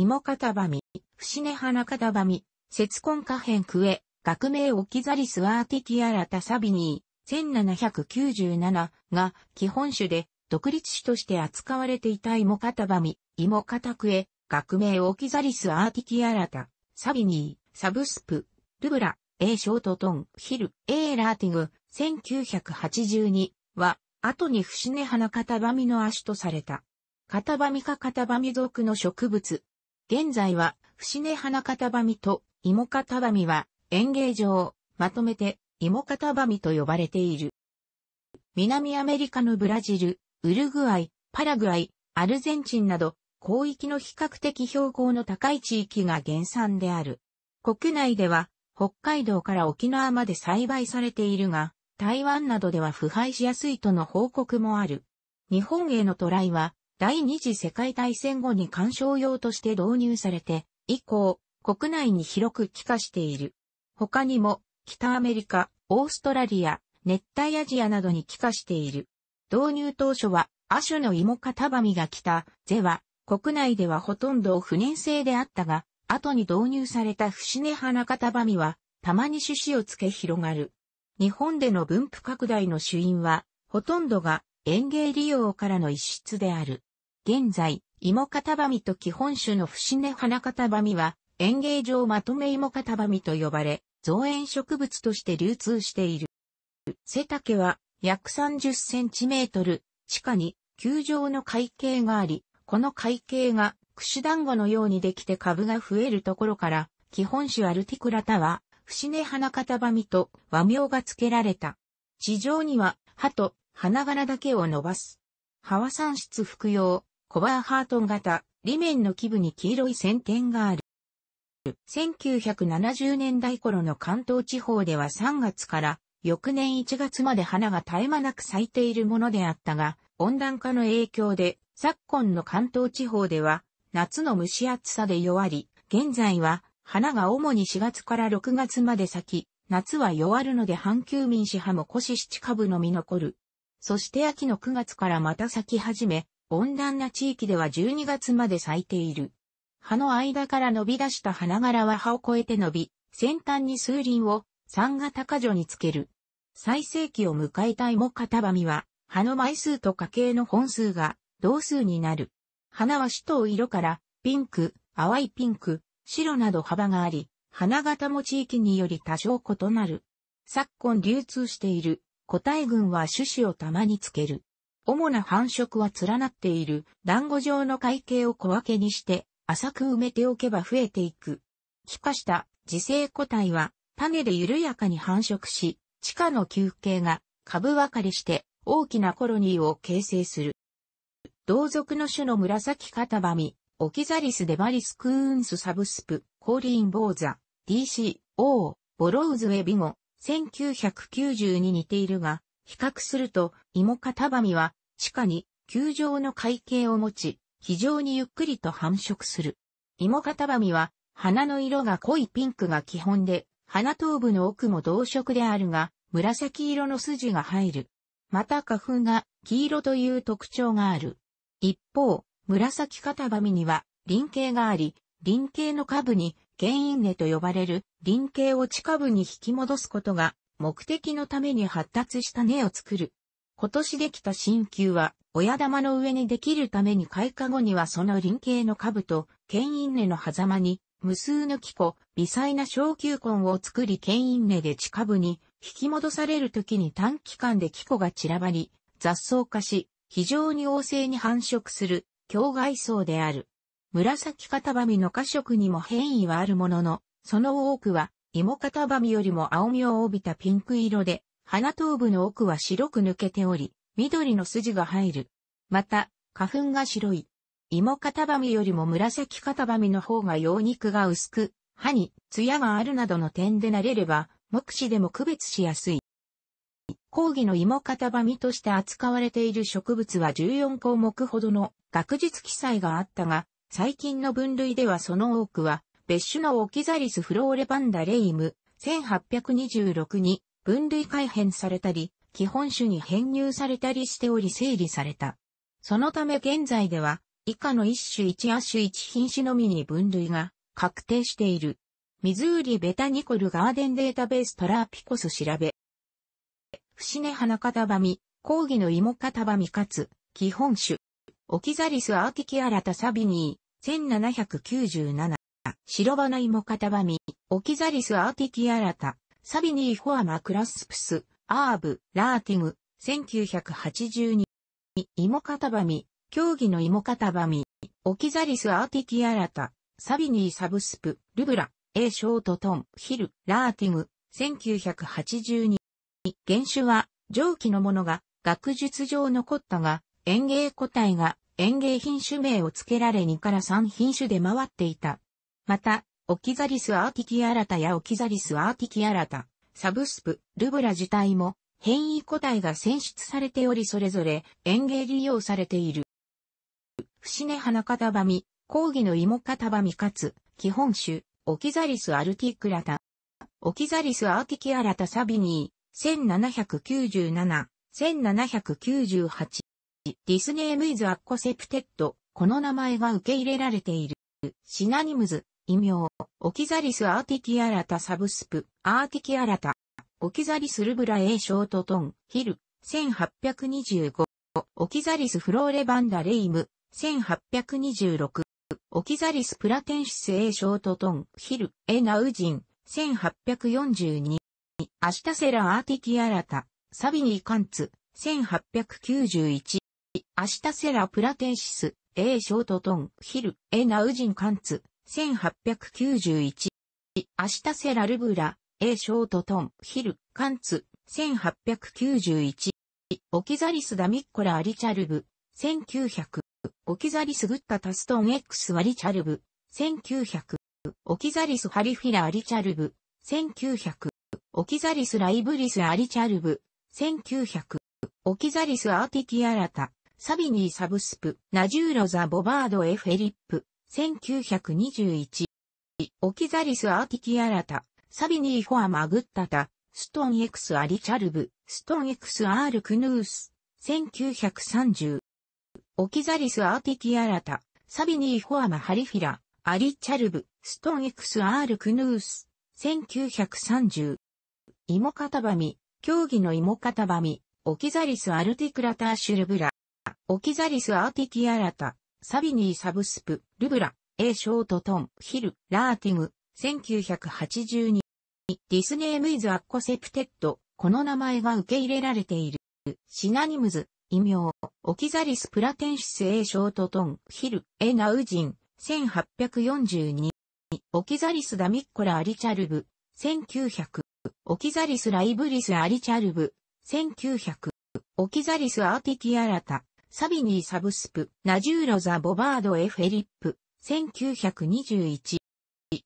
イモカタバミ、フシネハナカタバミ、節根花片喰、学名 Oxalis articulata Savigny、1797が基本種で独立種として扱われていたイモカタバミ、芋片喰、学名オキザリスアーティティアラタ、サビニー、サブスプ、ルブラ、A ショートトン、ヒル、A ラーティグ、1982は、後に節根花型バミの足とされた。型バミか型バミ属の植物。現在は、節根花型バミと芋型バミは園芸上、まとめて芋型バミと呼ばれている。南アメリカのブラジル、ウルグアイ、パラグアイ、アルゼンチンなど、広域の比較的標高の高い地域が原産である。国内では、北海道から沖縄まで栽培されているが、台湾などでは腐敗しやすいとの報告もある。日本への渡来は、第二次世界大戦後に干渉用として導入されて、以降、国内に広く帰化している。他にも、北アメリカ、オーストラリア、熱帯アジアなどに帰化している。導入当初は、亜種の芋かタバミが来た、ゼは、国内ではほとんど不燃性であったが、後に導入された節根花型バミは、たまに種子をつけ広がる。日本での分布拡大の主因は、ほとんどが園芸利用からの一室である。現在、芋型バミと基本種の節根花型バミは、園芸上まとめ芋型バミと呼ばれ、造園植物として流通している。背丈は約30センチメートル、地下に球状の海形があり、この海形が串団子のようにできて株が増えるところから、基本種アルティクラタは、節根花形バミと和名が付けられた。地上には葉と花柄だけを伸ばす。葉は産出服用、コバーハートン型、裏面の基部に黄色い線点がある。1970年代頃の関東地方では3月から翌年1月まで花が絶え間なく咲いているものであったが、温暖化の影響で昨今の関東地方では夏の蒸し暑さで弱り、現在は花が主に4月から6月まで咲き、夏は弱るので半球民市派もコシ七株のみ残る。そして秋の9月からまた咲き始め、温暖な地域では12月まで咲いている。葉の間から伸び出した花柄は葉を越えて伸び、先端に数輪を三型果樹につける。最盛期を迎えた芋型バミは、葉の枚数と家系の本数が同数になる。花は種と色からピンク、淡いピンク、白など幅があり、花型も地域により多少異なる。昨今流通している個体群は種子をたまにつける。主な繁殖は連なっている団子状の海形を小分けにして浅く埋めておけば増えていく。気化した自生個体は種で緩やかに繁殖し、地下の球形が株分かりして大きなコロニーを形成する。同族の種の紫カタバミ、オキザリスデバリスクーンスサブスプ、コーリーンボーザ、DC、O、ボロウズウェビゴ、1990に似ているが、比較すると、イモカタバミは、地下に、球状の海形を持ち、非常にゆっくりと繁殖する。イモカタバミは、花の色が濃いピンクが基本で、花頭部の奥も同色であるが、紫色の筋が入る。また花粉が黄色という特徴がある。一方、紫型バミには輪形があり、輪形の下部に原因根と呼ばれる輪形を地下部に引き戻すことが目的のために発達した根を作る。今年できた新球は親玉の上にできるために開花後にはその輪形の下部と牽引根の狭間に無数の気候、微細な小球根を作り牽引根で地下部に引き戻されるときに短期間で気候が散らばり、雑草化し、非常に旺盛に繁殖する、境外層である。紫型バミの花色にも変異はあるものの、その多くは、芋型バミよりも青みを帯びたピンク色で、花頭部の奥は白く抜けており、緑の筋が入る。また、花粉が白い。芋型バミよりも紫型バミの方が葉肉が薄く、歯に艶があるなどの点で慣れれば、目視でも区別しやすい。講義の芋型バミとして扱われている植物は14項目ほどの学術記載があったが、最近の分類ではその多くは、別種のオキザリスフローレパンダレイム1826に分類改変されたり、基本種に編入されたりしており整理された。そのため現在では、以下の一種一亜種一品種のみに分類が確定している。ミズーリベタニコルガーデンデータベーストラーピコス調べ。節根花形バミ、講義の芋型バミかつ、基本種。Oxalis articulata Savigny、1797。白花芋型バミ、 Oxalis articulata、Savigny forma crassipes、Urb、Lourteig、1982。イモカタバミ、狭義のイモカタバミ、オキザリスアーティキアラタ、サビニーサブスプ、ルブラ、A ショートトン、ヒル、ラーティム、1982。原種は、上記のものが、学術上残ったが、園芸個体が園芸品種名を付けられ2から3品種で回っていた。また、オキザリスアーティキアラタやオキザリスアーティキアラタ、サブスプ、ルブラ自体も変異個体が選出されておりそれぞれ園芸利用されている。フシネハナカタバミ、広義のイモカタバミかつ、基本種、オキザリスアルティクラタ。 Oxalis articulata Savigny、1797、1798。 This name is accepted、この名前が受け入れられている。Synonyms、異名、 Oxalis articulata subsp.、articulata、 Oxalis rubra A.St.-Hil.、1825、 Oxalis floribunda Lehm.、1826、 Oxalis platensis A.St.-Hil. et Naudin、1842、 Acetosella articulata、Savigny Kuntze、1891、アシタセラプラテンシス、A ショートトン、ヒル、エナウジンカンツ、1891。アシタセラルブラ、A ショートトン、ヒル、カンツ、1891。オキザリスダミッコラアリチャルブ、1900。オキザリスグッタタストン X ワリチャルブ、1900。オキザリスハリフィラアリチャルブ、1900。オキザリスライブリスアリチャルブ、1900。オキザリスアーティキアラタ、サビニーサブスプ、ナジューロザ・ボバード・エフェリップ、1921。オキザリス・アーティキアラタ、サビニー・フォア・マグッタタ、ストン X・ アリチャルブ、ストン XR・ クヌース、1930。オキザリス・アーティキアラタ、サビニー・フォア・マハリフィラ、アリチャルブ、ストン XR・ クヌース、1930。イモカタバミ、狭義のイモカタバミ、オキザリス・アルティクラターシュルブラ。オキザリス・アーティキアラタ、サビニー・サブスプ、ルブラ、A ショートトン、ヒル、ラーティム、1982。 This name is accepted、この名前が受け入れられている。 Synonyms、異名、 Oxalis platensis A.St.-Hil. et Naudin、1842。オキザリス・ダミッコラ・アリチャルブ、1900。オキザリス・ライブリス・アリチャルブ、1900。オキザリス・アーティキアラタ、サビニー・サブスプ、ナジューロ・ザ・ボバード・エフェリップ、1921。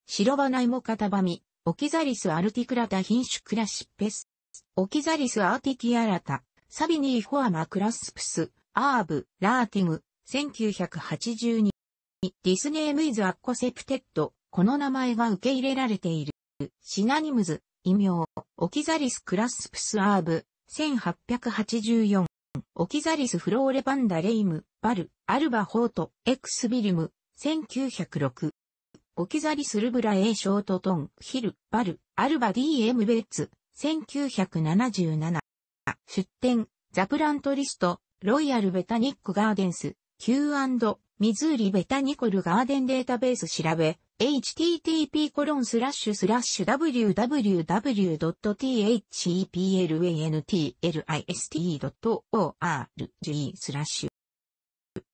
白花芋型バミ、オキザリス・アルティクラタ品種クラシッペス。オキザリス・アーティキアラタ、サビニー・フォアマ・クラスプス、アーブ、ラーティム、1982。 This name is accepted、この名前が受け入れられている。 Synonyms、異名、 Oxalis crassipes Urb.、1884。 Oxalis floribunda Lehm. var. alba hort.、エクスビリム、1906。 Oxalis rubra A.St.-Hil. var. alba D.M.ベッツ、1977。出展、ザ・プラントリスト、ロイヤル・ベタニック・ガーデンス、Q& ミズーリ・ベタニコル・ガーデンデータベース調べ、http://www.theplantlist.org スラッシュ。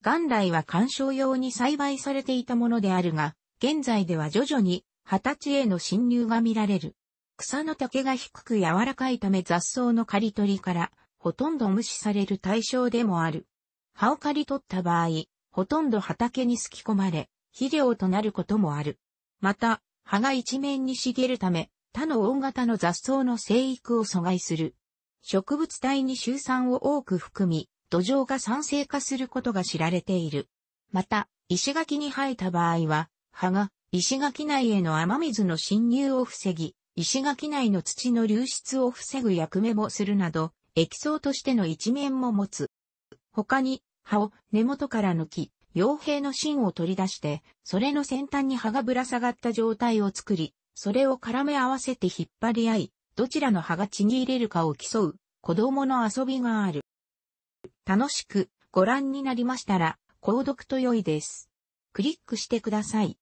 元来は観賞用に栽培されていたものであるが、現在では徐々に畑地への侵入が見られる。草の丈が低く柔らかいため雑草の刈り取りからほとんど無視される対象でもある。葉を刈り取った場合、ほとんど畑にすき込まれ、肥料となることもある。また、葉が一面に茂るため、他の大型の雑草の生育を阻害する。植物体に臭酸を多く含み、土壌が酸性化することが知られている。また、石垣に生えた場合は、葉が石垣内への雨水の侵入を防ぎ、石垣内の土の流出を防ぐ役目もするなど、液層としての一面も持つ。他に、葉を根元から抜き、傭兵の芯を取り出して、それの先端に葉がぶら下がった状態を作り、それを絡め合わせて引っ張り合い、どちらの葉がちぎれるかを競う子供の遊びがある。楽しくご覧になりましたら、購読と良いです。クリックしてください。